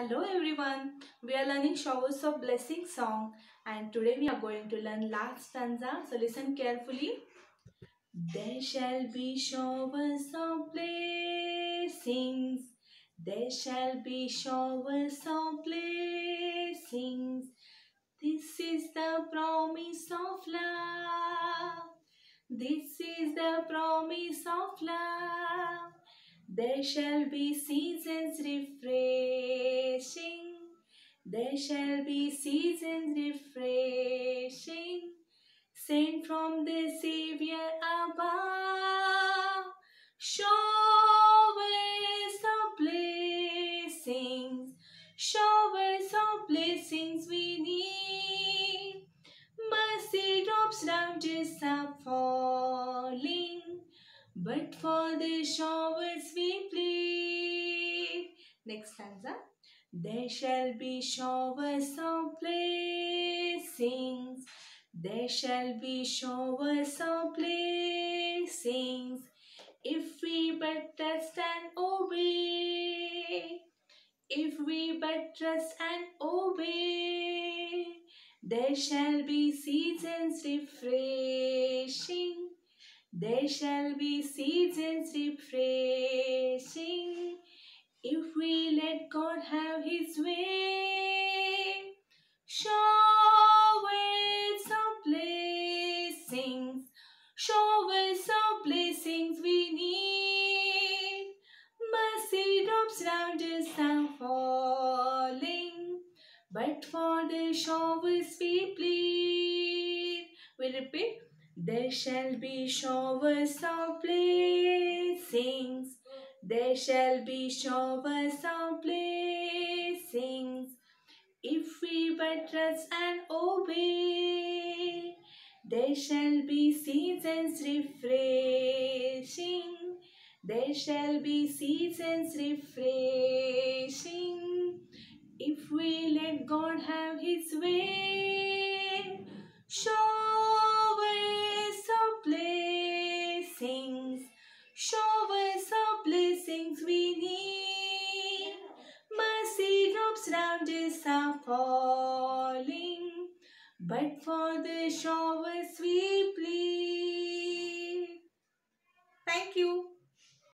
Hello everyone, we are learning Showers of Blessing song and today we are going to learn last stanza. So listen carefully. There shall be showers of blessings. There shall be showers of blessings. This is the promise of love. This is the promise of love. There shall be seasons refreshing. There shall be seasons refreshing. Sent from the Savior above. Showers of blessings. Showers of blessings we need. Mercy drops down just are falling. But for the showers we plead. Next stanza. There shall be showers of blessings. There shall be showers of blessings. If we but trust and obey. If we but trust and obey. There shall be seasons refreshing. There shall be seasons but for the showers we plead. We repeat. There shall be showers of blessings. There shall be showers of blessings. If we but trust and obey, there shall be seasons refreshing. There shall be seasons refreshing. God have His way, showers of blessings, showers of blessings we need. Mercy drops round us are falling, but for the showers we plead. Thank you.